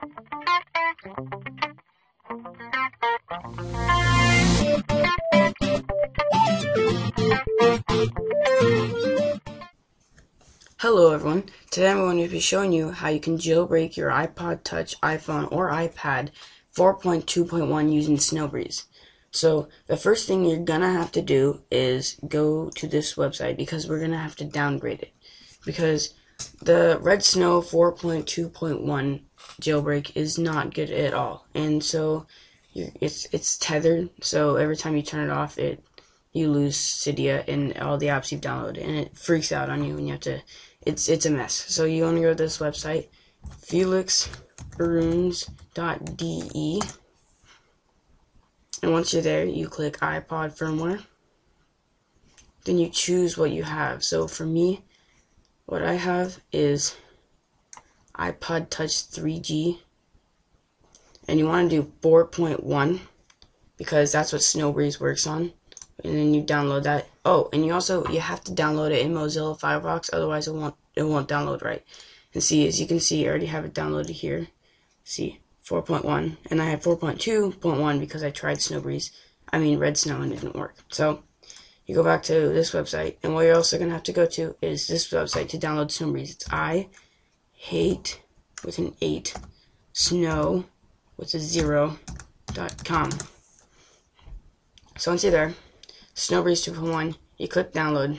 Hello everyone, today I'm going to be showing you how you can jailbreak your iPod Touch, iPhone, or iPad 4.2.1 using Snowbreeze. So the first thing you're gonna have to do is go to this website because we're gonna have to downgrade it. Because the Red Snow 4.2.1 jailbreak is not good at all. And so it's it's tethered, so every time you turn it off it you lose Cydia and all the apps you've downloaded and it freaks out on you and you have to it's it's a mess. So you want to go to this website, felixbruns.de, and once you're there, you click iPod firmware. Then you choose what you have. So for me, what I have is iPod Touch 3G, and you want to do 4.1 because that's what Snowbreeze works on and then you download that. Oh, and you also you have to download it in Mozilla Firefox, otherwise it won't it won't download right. And see, as you can see, I already have it downloaded here. See, 4.1, and I had 4.2.1 because I tried Snowbreeze. I mean Red Snow and it didn't work. So you go back to this website, and what you're also gonna have to go to is this website to download Snowbreeze. It's I hate with an eight snow with a zero dot com. So once you're there, Snowbreeze 2.1, you click download.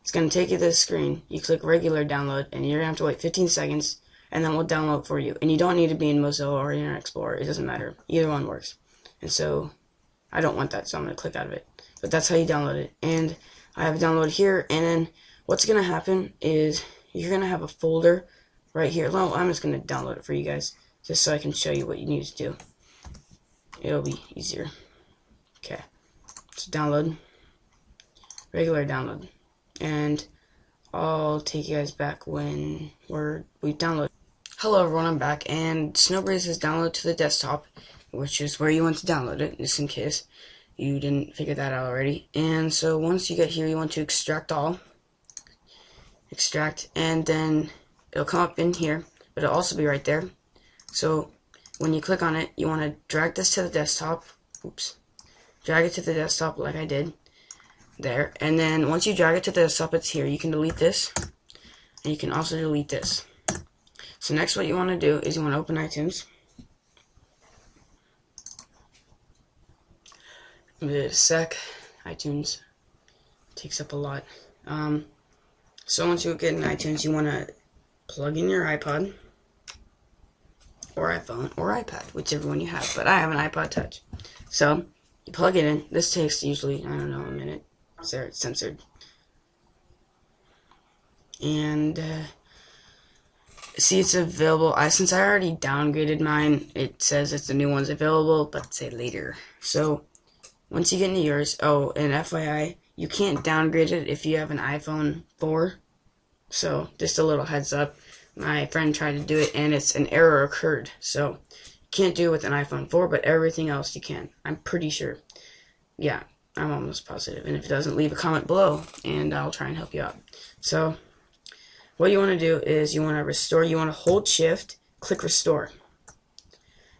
It's going to take you to the screen. You click regular download, and you're going to have to wait 15 seconds, and then we'll download for you. And you don't need to be in Mozilla or Internet Explorer. It doesn't matter. Either one works. And so, I don't want that, so I'm going to click out of it. But that's how you download it. And I have it downloaded here, and then what's going to happen is you're going to have a folder right here. Well, I'm just going to download it for you guys, just so I can show you what you need to do. It'll be easier. Okay So download, regular download, and I'll take you guys back when we're we download. Hello everyone, I'm back, and Snowbreeze is downloaded to the desktop, which is where you want to download it, just in case you didn't figure that out already. And so once you get here, you want to extract all, extract, and then it'll come up in here, but it'll also be right there. So when you click on it, you want to drag this to the desktop. Oops drag it to the desktop like I did there. And then once you drag it to the desktop it's here. You can delete this and you can also delete this. So next what you want to do is you want to open iTunes. Give it a sec. iTunes takes up a lot. Um, so once you get in iTunes you want to plug in your iPod or iPhone or iPad whichever one you have but I have an iPod touch so you plug it in. This takes usually, I don't know, a minute. So it's censored. And, uh, see it's available. I Since I already downgraded mine, it says it's the new one's available, but say later. So, once you get into yours, oh, and FYI, you can't downgrade it if you have an iPhone 4. So, just a little heads up. My friend tried to do it, and it's an error occurred. So, you can't do it with an iPhone 4, but everything else you can. I'm pretty sure. Yeah, I'm almost positive. And if it doesn't, leave a comment below, and I'll try and help you out. So, what you want to do is you want to restore. You want to hold Shift, click Restore.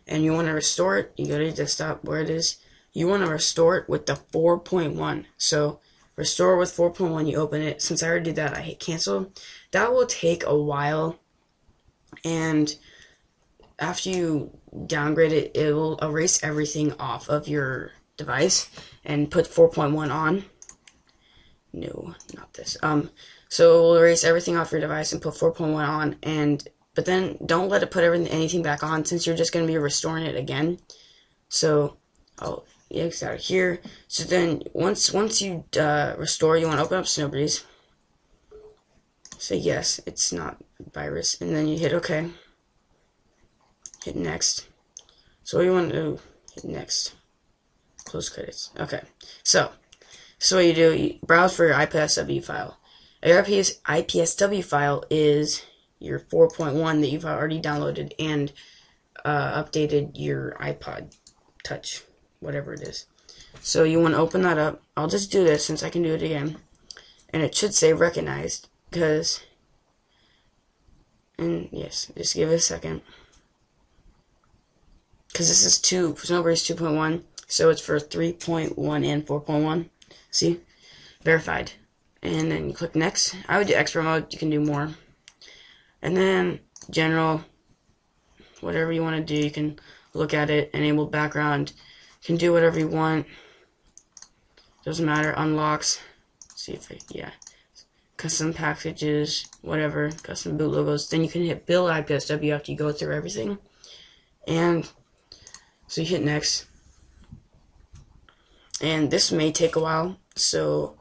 And you want to restore it. You go to your desktop where it is. You want to restore it with the 4.1. So, restore with 4.1, you open it. Since I already did that, I hit cancel. That will take a while. And after you downgrade it, it will erase everything off of your device and put 4.1 on. No, not this. Um, so it will erase everything off your device and put 4.1 on, and but then don't let it put everything anything back on since you're just going to be restoring it again. So I'll X out of here. So then once once you uh, restore, you want to open up Snowbreeze. Say yes, it's not virus, and then you hit OK. Hit next. So what you want to hit next. Close credits. Okay. So, so what you do, you browse for your IPSW file. Your IPS, IPSW file is your 4.1 that you've already downloaded and uh, updated your iPod Touch, whatever it is. So you want to open that up. I'll just do this since I can do it again. And it should say recognized because, and yes, just give it a second. because this is 2, Snowbreeze 2.1, so it's for 3.1 and 4.1. See? Verified. And then you click next. I would do expert mode, you can do more. And then general, whatever you want to do, you can look at it, enable background, can do whatever you want. Doesn't matter, unlocks. Let's see if I, yeah. Custom packages, whatever, custom boot logos. Then you can hit build IPSW after you go through everything. And so you hit next. And this may take a while, so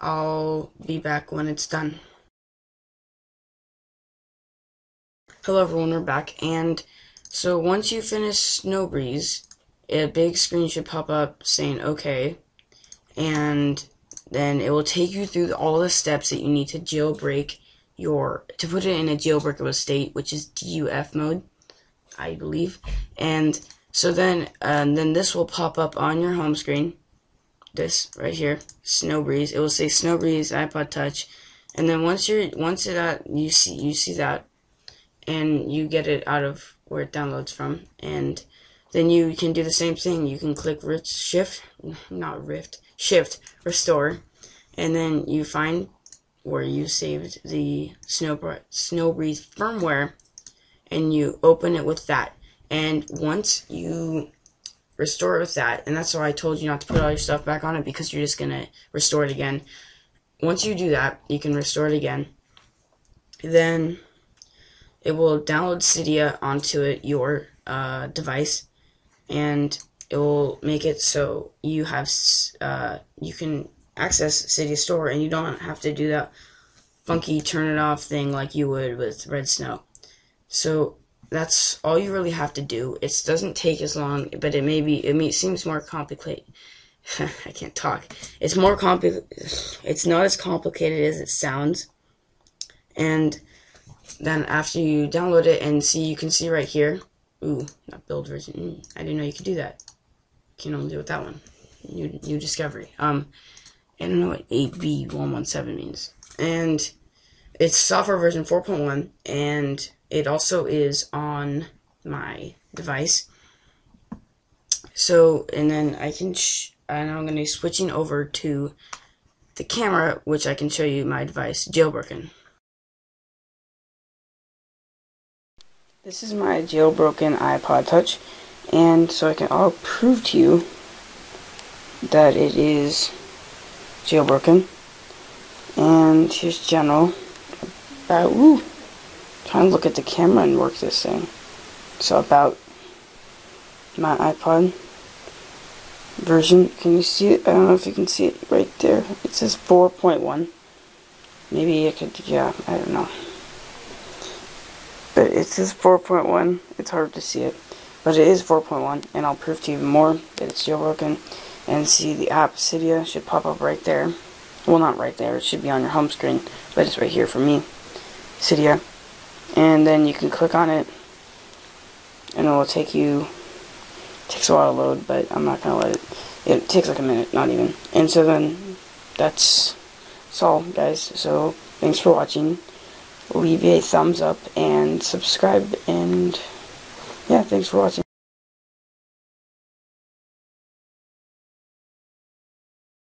I'll be back when it's done. Hello everyone, we're back, and so once you finish Snowbreeze, a big screen should pop up saying okay, and then it will take you through all the steps that you need to jailbreak your, to put it in a jailbreakable state, which is DUF mode, I believe, and so then, uh, then this will pop up on your home screen, this right here, Snowbreeze, it will say Snowbreeze iPod Touch, and then once you're, once it, uh, you see, you see that, and you get it out of where it downloads from and then you can do the same thing. You can click rift shift not rift shift restore and then you find where you saved the snow snow breeze firmware and you open it with that. And once you restore it with that and that's why I told you not to put all your stuff back on it because you're just gonna restore it again. Once you do that you can restore it again. Then it will download Cydia onto it, your uh, device, and it will make it so you have uh, you can access Cydia Store, and you don't have to do that funky turn it off thing like you would with Red Snow. So that's all you really have to do. It doesn't take as long, but it may be it may seems more complicated. I can't talk. It's more complicated. It's not as complicated as it sounds, and then after you download it and see, you can see right here. Ooh, not build version. Mm, I didn't know you could do that. Can only do with that one. New new discovery. Um, I don't know what 8B117 means. And it's software version 4.1, and it also is on my device. So, and then I can, and I'm going to be switching over to the camera, which I can show you my device jailbroken. This is my jailbroken iPod Touch, and so I can I'll prove to you that it is jailbroken. And here's general. About ooh, trying to look at the camera and work this thing. So about my iPod version. Can you see it? I don't know if you can see it right there. It says 4.1. Maybe I could, yeah, I don't know but it says 4.1. It's hard to see it, but it is 4.1, and I'll prove to you more that it's still jailbroken. And see the app Cydia should pop up right there. Well, not right there. It should be on your home screen, but it's right here for me. Cydia, and then you can click on it, and it will take you. Takes a while to load, but I'm not gonna let it. It takes like a minute, not even. And so then, that's, that's all, guys. So thanks for watching leave a thumbs up and subscribe and yeah thanks for watching